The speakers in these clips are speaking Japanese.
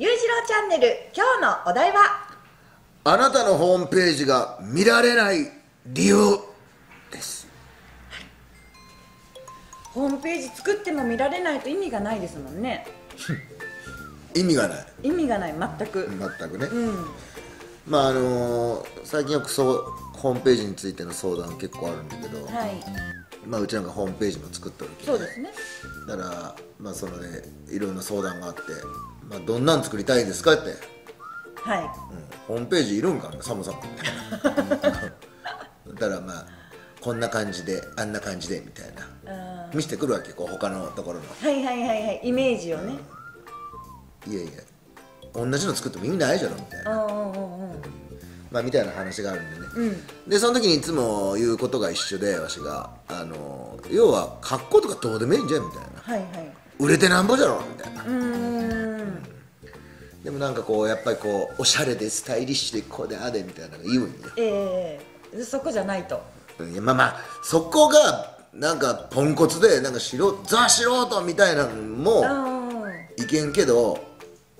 ゆうじろうチャンネル今日のお題は？あなたのホームページが見られない理由です。ホームページ作っても見られないと意味がないですもんね。意味がない。意味がない全く、全くね、うん。まああのー最近よくそうホームページについての相談結構あるんだけど、はい。まあ、うちなんかホームページも作ってるけど、そうですね。だからまあそのねいろんな相談があって、まあ、どんなん作りたいですかって、はい。うん、ホームページいるんか？なそもそもだからまあこんな感じであんな感じでみたいな。あ見せてくるわけこう他のところの。ーはいはいはいはい。イメージをね。いやいや。同じの作っても意味ないじゃろみたいな、うんうんうんうん。まあ、みたいな話があるんでね、うん。でその時にいつも言うことが一緒でわしが。あの要は格好とかどうでもいいんじゃんみたいな。はいはい。売れてなんぼじゃろみたいな。うーんでもなんかこうやっぱりこうおしゃれでスタイリッシュでこうであでみたいなのが言うんよ。ええそこじゃないと。いやまあまあそこがなんかポンコツでなんか素人ザ素人みたいなのもうん。いけんけど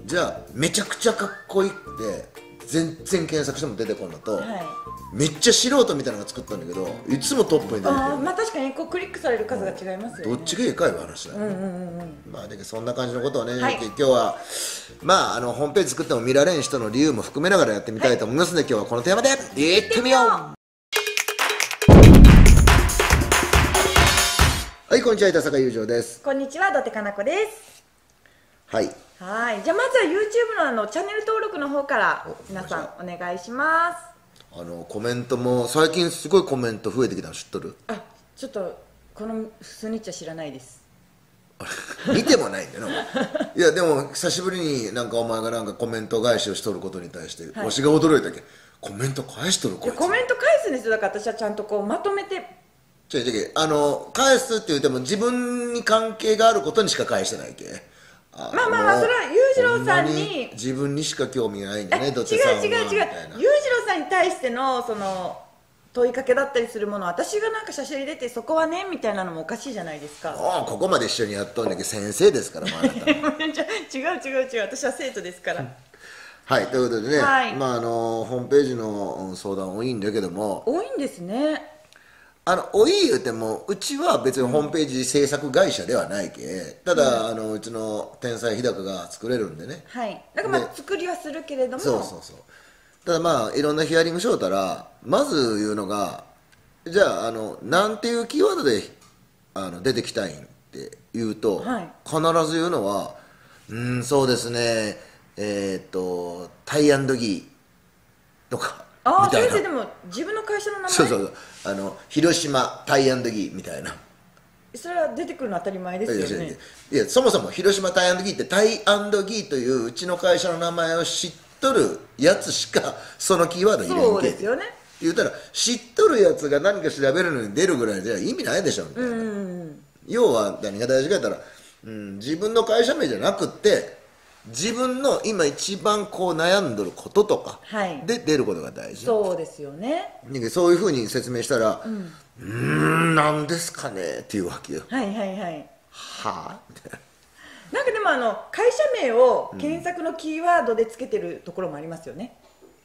じゃあめちゃくちゃかっこいいって全然検索しても出てこんのと、はい。めっちゃ素人みたいなのが作ったんだけどいつもトップに出てくる。あーまあ確かにこうクリックされる数が違いますよね。どっちがいいかいう話だよ、うんうんうんうん。まあだけどそんな感じのことをね、はい。今日はまああのホームページ作っても見られん人の理由も含めながらやってみたいと思いますので、今日はこのテーマでいってみよう。はいこんにちは板坂優城です。こんにちは土手かな子です。はいはい。じゃあまずは YouTube のあのチャンネル登録の方からお皆さんお願いします。あのコメントも最近すごいコメント増えてきたの知っとる？あちょっとこのスニッチは知らないです。見てもないんだよな いやでも久しぶりになんかお前がなんかコメント返しをしとることに対して、はい。わしが驚いたけコメント返しとるこいコメント返すんですよ。だから私はちゃんとこうまとめて。違う違うあの返すって言っても自分に関係があることにしか返してないけあまあまあまあそれは裕次郎さんに。自分にしか興味がないんだねどっちさんは違う違う裕次郎さんに対してのその問いかけだったりするもの私がなんか写真入れてそこはねみたいなのもおかしいじゃないですか。もうここまで一緒にやっとんだけど先生ですからもうあなた違う違う違う。私は生徒ですから。はいということでね、はい。まああのホームページのうん相談多いんだけども。多いんですねあの多い言うてもうちは別にホームページ制作会社ではないけただ、あのうちの天才日高が作れるんでね。はい。だからまあで作りはするけれども。そうそうそう。ただまあいろんなヒアリングしようたらまず言うのがじゃああのなんていうキーワードであの出てきたいんって言うと、はい。必ず言うのはうんそうですね。えーっとタイアンドギーとかああ先生でも自分の会社の名前？そうそうそう。あの広島タイアンドギーみたいな。それは出てくるの当たり前ですよね。いやそもそも広島タイアンドギーってタイアンドギーといううちの会社の名前を知っとるやつしかそのキーワード入れんけ。そうですよね。言うたら知っとるやつが何か調べるのに出るぐらいじゃ意味ないでしょみたいな、要は何が大事か言ったら、うん、自分の会社名じゃなくって自分の今一番こう悩んどることとかはい。で出ることが大事、そうですよね。でそういうふうに説明したら「うーんなんですかね」っていうわけよ。はいはいはい。はあみたいな。なんかでもあの会社名を検索のキーワードでつけてるところもありますよね、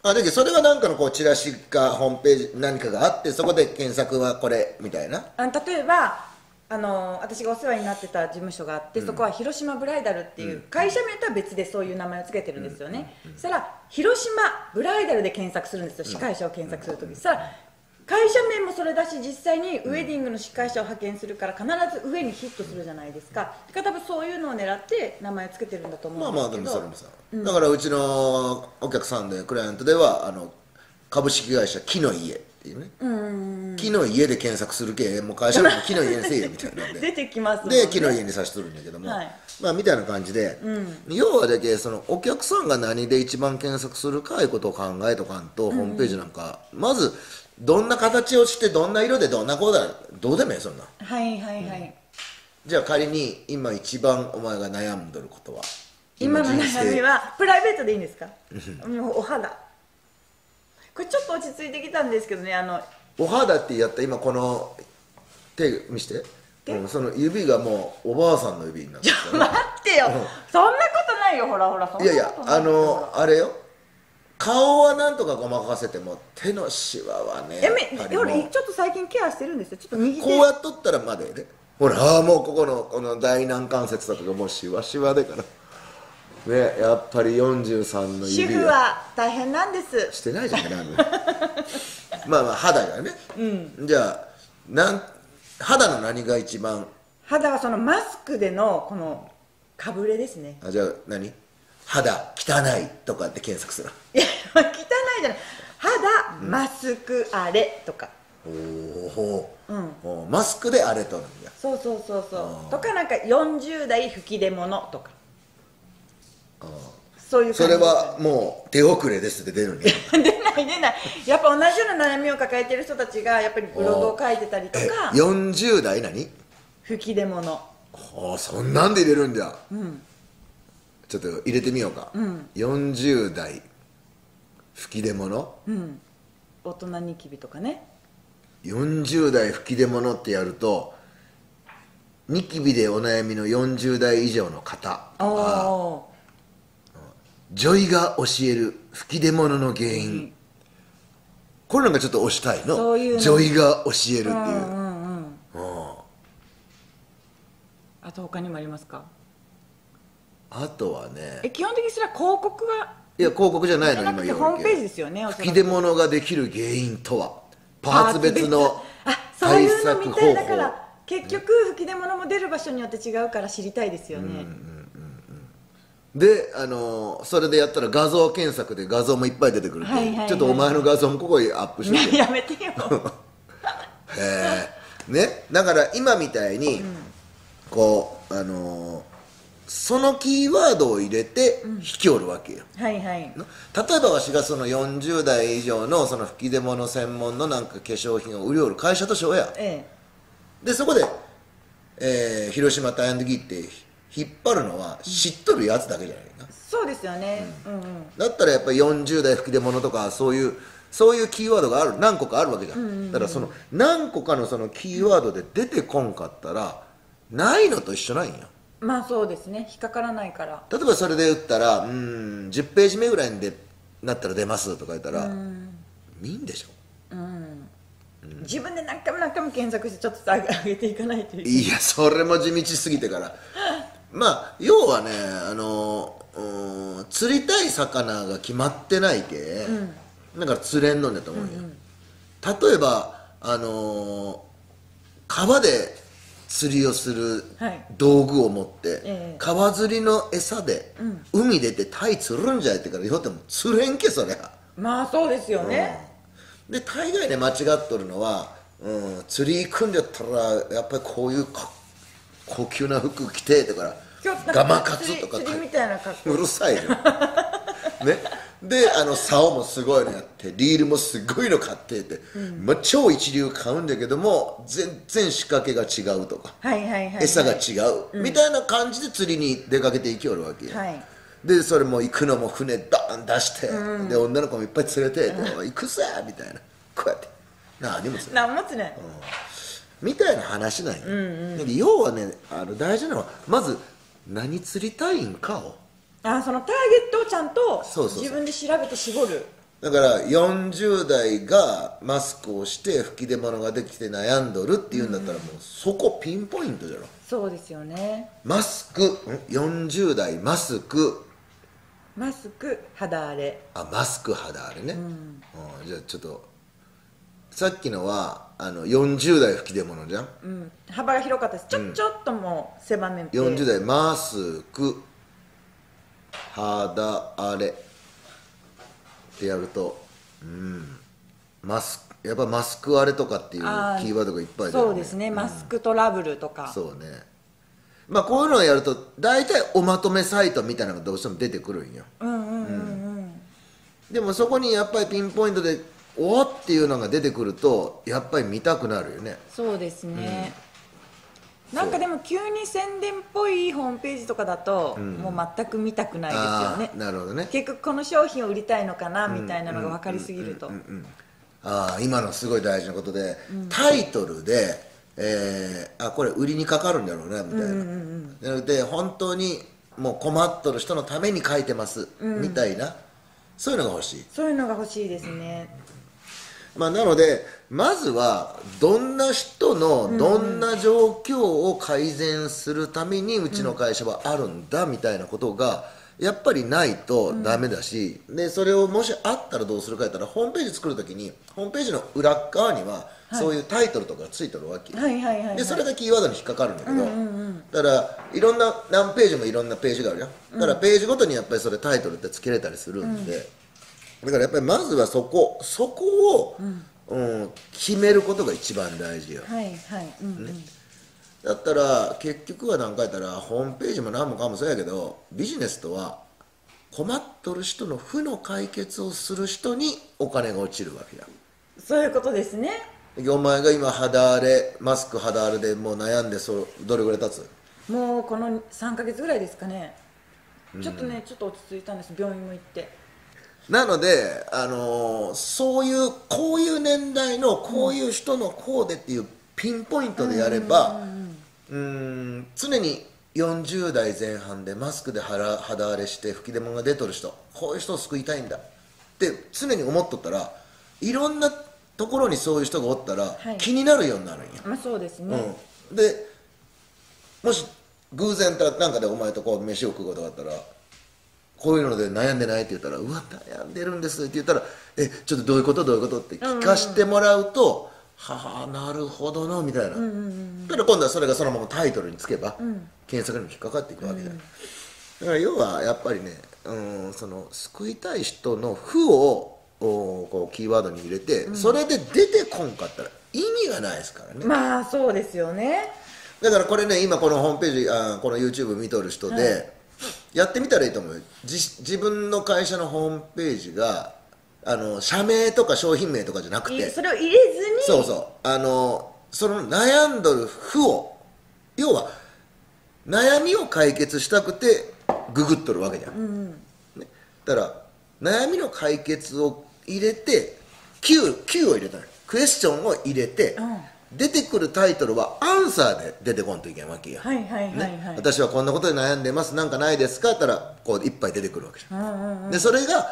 あだけどそれは何かのこうチラシかホームページ何かがあってそこで検索はこれみたいな。あの例えばあの私がお世話になってた事務所があって、そこは広島ブライダルっていう会社名とは別でそういう名前をつけてるんですよね、そしたら広島ブライダルで検索するんですよ。司会者を検索するとき、そしたら会社名もそれだし実際にウェディングの司会者を派遣するから必ず上にヒットするじゃないですか。だから多分そういうのを狙って名前をつけてるんだと思まあうんですけど。まあでもそれもさ、だからうちのお客さんでクライアントではあの株式会社木の家っていうね。木の家で検索するけもう会社名も木の家にせえよみたいなんで。出てきますもんね。で木の家にさしとるんだけども、はい。まあみたいな感じで、要はだけそのお客さんが何で一番検索するかいうことを考えとかんと、ホームページなんかまずどんな形をしてどんな色でどんなこうだどうでもいいそんな。はいはいはい、じゃあ仮に今一番お前が悩んどることは。今の悩みはプライベートでいいんですか？もうお肌これちょっと落ち着いてきたんですけどねあのお肌ってやった今この手見して。うその指がもうおばあさんの指になってる。待っってよ、そんなことないよほらほらいやいやあのあれよ。顔はなんとかごまかせても手のシワはねやっぱりもう。ほらちょっと最近ケアしてるんですよ。ちょっと右手こうやっとったらまだやでほらもうここのこの大軟関節とかがもうシワシワでからねやっぱり43の主婦は大変なんです。してないじゃんなんで。まあまあ肌がね、じゃあなん肌の何が一番？肌はそのマスクでのこのかぶれですね。あじゃあ何？肌汚いとかって検索するいや汚いじゃない。肌マスクあれとか。おお、うん。おマスクであれとるんだ。そうそうそうそう。とかなんか40代吹き出物とか。あそういうそれはもう手遅れですって出るんや 出ない出ない。やっぱ同じような悩みを抱えてる人たちがやっぱりブログを書いてたりとえか40代何？吹き出物。ああそんなんで入れるんだ。うん。ちょっと入れてみようか、うん。40代。吹き出物？うん。大人ニキビとかね。40代吹き出物ってやるとニキビでお悩みの40代以上の方。おおジョイが教える吹き出物の原因、これなんかちょっと押したいの。そういうの。ジョイが教えるっていう、うんうんうんうん。あと他にもありますか？あとはね。え基本的にそれは広告がいや広告じゃないの今言うホームページですよね吹き出物ができる原因とは？パーツ別の対策方法。たいだから結局吹き出物も出る場所によって違うから知りたいですよね、であのーそれでやったら画像検索で画像もいっぱい出てくるっていう。はいはいはいちょっとお前の画像もここにアップしてて やめてよ。へえねだから今みたいに、こうあのーそのキーワードを入れて引きおるわけよ、はいはい。な例えばわしがその40代以上のその吹き出物専門のなんか化粧品を売りおる会社としようや。えでそこで、えー広島タイムギーって引っ張るのは知っとるやつだけじゃないか。えそうですよね、うん、うんだったらやっぱり40代吹き出物とかそういうそういうキーワードがある何個かあるわけじゃん,、だからその何個かのそのキーワードで出てこんかったらないのと一緒なんや。まあそうですね。引っかからないから。例えばそれで言ったらうーん10ページ目ぐらいにでなったら出ますとか言ったらいいんでしょ。うん。自分で何回も何回も検索してちょっと上げ上げていかないといけない。いやそれも地道すぎてから まあ要はねあのうーん釣りたい魚が決まってないけ、だから釣れんのんだと思うよ、例えばあのー川で釣りをするはい。道具を持って、ええ。川釣りの餌で、海出てタイ釣るんじゃいってから言うても釣れんけそりゃ。まあそうですよね、で大概ね間違っとるのは、うん、釣り行くんだったらやっぱりこういうか高級な服着てとか今日なんガマカツとかうるさいよ。ね。であの竿もすごいのやってリールもすごいの買ってって、まあ、超一流買うんだけども全然仕掛けが違うとか、はいはいはい、はい、餌が違う、みたいな感じで釣りに出かけていきよるわけよ、はい。でそれも行くのも船ドーン出して、で女の子もいっぱい連れて「行くさ」みたいな。こうやって。何もする何もつね、みたいな話なんよ、で要はねあの大事なのはまず何釣りたいんかを。あそのターゲットをちゃんとそうそうそう。自分で調べて絞る。だから40代がマスクをして吹き出物ができて悩んどるっていうんだったらもうそこピンポイントじゃろ。そうですよね。マスクん40代マスク。マスク肌荒れ。あマスク肌あれね、うん。じゃあちょっとさっきのはあの40代吹き出物じゃん？うん、幅が広かったです。ちょ,、ちょっともう狭めて。40代マスク肌荒れ。ってやるとうん。マスクやっぱマスク荒れとかっていうキあーワードがいっぱい出る、そうですね、マスクトラブルとか。そうね。まあこういうのをやると大体おまとめサイトみたいなのがどうしても出てくるんよ。うんうんうん。うん。でもそこにやっぱりピンポイントでおーっていうのが出てくるとやっぱり見たくなるよね。そうですね、なんかでも急に宣伝っぽいホームページとかだと、もう全く見たくないですよあね。あなるほどね。結局この商品を売りたいのかなみたいなのが分かりすぎると。ああ今のすごい大事なことで、タイトルで、えーあこれ売りにかかるんだろうねみたいな、じゃなくて本当にもう困っとる人のために書いてます、みたいな。そういうのが欲しい。そういうのが欲しいですねまあ、なのでまずはどんな人のどんな状況を改善するためにうちの会社はあるんだみたいなことがやっぱりないとダメだし、でそれをもしあったらどうするかやったらホームページ作るときにホームページの裏側にはそういうタイトルとかついてるわけ、でそれがキーワードに引っかかるんだけど、だからいろんな何ページもいろんなページがあるよ。だからページごとにやっぱりそれタイトルってつけれたりするんで、だからやっぱりまずはそこそこを、うん。決めることが一番大事よ。はいはいうんうん、だったら結局は何かやったらホームページも何もかもそうやけどビジネスとは困っとる人の負の解決をする人にお金が落ちるわけや。そういうことですね。お前が今肌荒れマスク肌荒れでもう悩んでそどれぐらい経つ？もうこの3か月ぐらいですかね。ちょっとね、ちょっと落ち着いたんです。病院も行ってなので、あのーそういうこういう年代のこういう人のこうでっていうピンポイントでやればうん常に40代前半でマスクで肌肌荒れして吹き出物が出とる人こういう人を救いたいんだって常に思っとったらいろんなところにそういう人がおったら、はい。気になるようになるんや、まあそうですね、うん、でもし偶然たなんかでお前とこう飯を食うことがあったらこういうので悩んでないって言ったら「うわ悩んでるんです」って言ったら「えちょっとどういうこと？どういうこと?」って聞かしてもらうと「はあなるほどな」みたいな、だから今度はそれがそのままタイトルにつけば、検索にも引っかかっていくわけだ、だから要はやっぱりね、うん、その救いたい人の負をおこうキーワードに入れて、それで出てこんかったら意味がないですからね、まあそうですよね。だからこれね今このホームページあこの YouTube 見とる人で、やってみたらいいと思う。よ自自分の会社のホームページがあの社名とか商品名とかじゃなくて。いそれを入れずに。そうそう。あのその悩んどる負を要は悩みを解決したくてググっとるわけじゃん、ね、だから悩みの解決を入れて Q, Q を入れたのクエスチョンを入れて、出てくるタイトルはアンサーで出てこんといけんわけや、はいはいはいはい、ね、私はこんなことで悩んでます。なんかないですか？って言ったらこういっぱい出てくるわけじゃん,、でそれが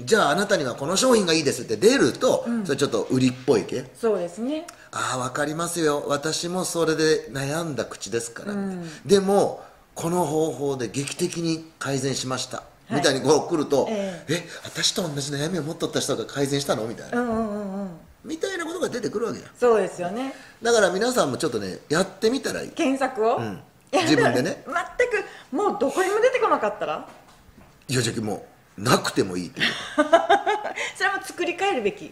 じゃああなたにはこの商品がいいですって出ると、それちょっと売りっぽいけ？そうですね。ああ分かりますよ。私もそれで悩んだ口ですから、みたいなでもこの方法で劇的に改善しました、い。みたいにこう来ると、え。え私と同じ悩みを持っとった人が改善したの？みたいな、うんうんうんうんみたいなことが出てくるわけや。そうですよね。だから皆さんもちょっとねやってみたらいい。検索を、ん。い。や自分でね。全くもうどこにも出てこなかったら？いやじゃあもうなくてもいいっていう。それも作り変えるべき。っ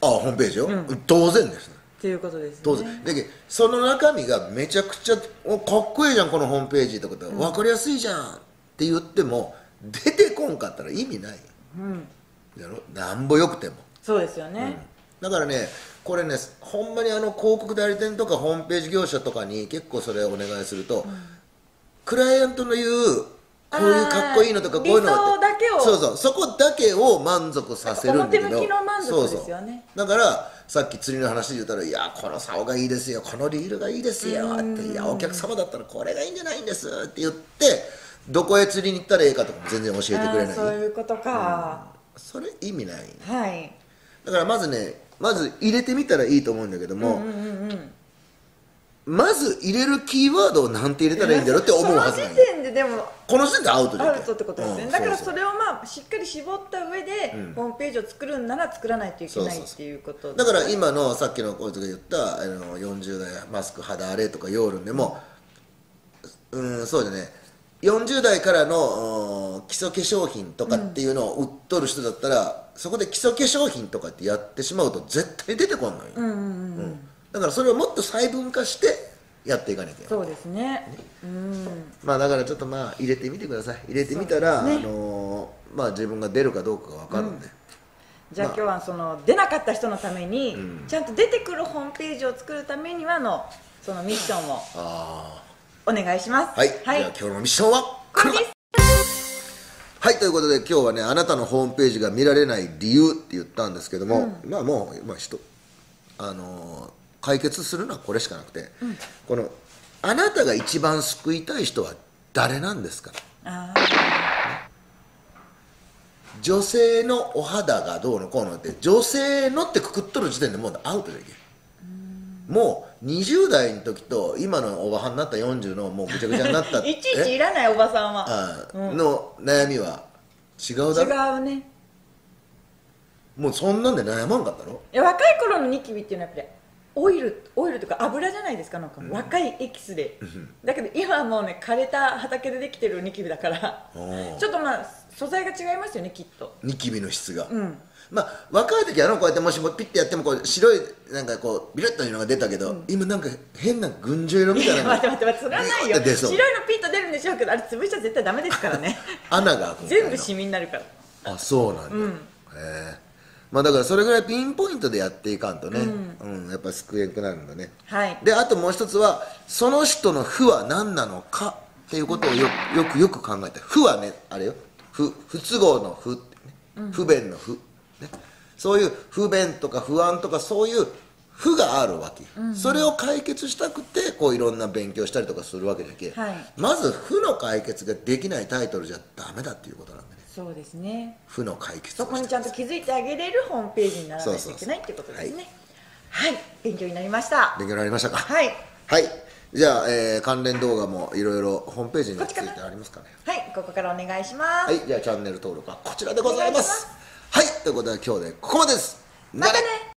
ああホームページよ、当然ですね。ていうことですね。当然。だけどその中身がめちゃくちゃおかっこいいじゃんこのホームページとか分かりやすいじゃんって言っても出てこんかったら意味ない。よ、やろ？なんぼよくてもそうですよね、だからねこれねほんまにあの広告代理店とかホームページ業者とかに結構それお願いすると、クライアントの言うこういうかっこいいのとかこういうのそうそう。そこだけを満足させるんだけど表向きの満足ですよね。そうそう。だからさっき釣りの話で言ったら「いやこの竿がいいですよ。このリールがいいですよ」って「いやお客様だったらこれがいいんじゃないんです」って言ってどこへ釣りに行ったらええかとかも全然教えてくれあない。ーそういうことか、それ意味ない。はいだからまずねまず入れてみたらいいと思うんだけども、まず入れるキーワードをなんて入れたらいいんだろうって思うはずなんよ時点ででもこの時点でアウトアウトってことですね、うんだからそれをまあしっかり絞った上で、ホームページを作るんなら作らないといけないっていうことだから今のさっきのこいつが言ったあの40代マスク肌荒れとかヨールンでもうんそうじゃね40代からのうん基礎化粧品とかっていうのを売っとる人だったら、そこで基礎化粧品とかってやってしまうと絶対出てこんのよ、うんだからそれをもっと細分化してやっていかなきゃいけない。そうですね。うん。まあだからちょっとまあ入れてみてください。入れてみたら、そうですあのーまあ自分が出るかどうかが分かるんで、じゃあ今日はその出なかった人のために、ちゃんと出てくるホームページを作るためにはのそのミッションを。あお願いします。あはい、はい。じゃあ今日のミッションはこれですはいということで今日はねあなたのホームページが見られない理由って言ったんですけども、まあもう、まあ、人あのー解決するのはこれしかなくて、このあなたが一番救いたい人は誰なんですか？あ女性のお肌がどうのこうのって女性のってくくっとる時点でもうアウトじゃけもう20代の時と今のおばはんになった40のもうぐちゃぐちゃになったあ いちいちいらないおばさんは。あの悩みは違うだ違ろうね。もうそんなんで悩まんかったろ？いや若い頃のニキビっていうのはやっぱりオイルオイルとか油じゃないですかなんか。若いエキスで、だけど今はもうね枯れた畑でできてるニキビだから。ちょっとまあ素材が違いますよねきっと。ニキビの質が、んまあ若い時はあのこうやってもしもピッてやってもこう白いなんかこうビラッというのが出たけど、今なんか変な群青色みいたいな。の 待って待って待ってそれはないよ。白いのピッと出るんでしょうけどあれ潰しちゃ絶対ダメですからね。穴が全部シミになるから。あそうなんだ、へえまあだからそれぐらいピンポイントでやっていかんとね、うん。やっぱ救えんくなるんだね。はい。であともう一つはその人の負は何なのかっていうことをよよくよく考えて。負はねあれよ。不不都合の負ね、不便の負、ね、そういう不便とか不安とかそういう負があるわけよ、それを解決したくてこういろんな勉強したりとかするわけだけ、はい。まず負の解決ができないタイトルじゃダメだっていうことなんだね。そうですね。負の解決そこにちゃんと気づいてあげれるホームページにならないといけないっていうことですね。はい、勉強になりました。勉強になりましたか？はい。はい。じゃあ、えー関連動画もいろいろホームページについてありますかね？はい。ここからお願いします、はい。じゃあチャンネル登録はこちらでございますはいということで今日でここまでです。またね。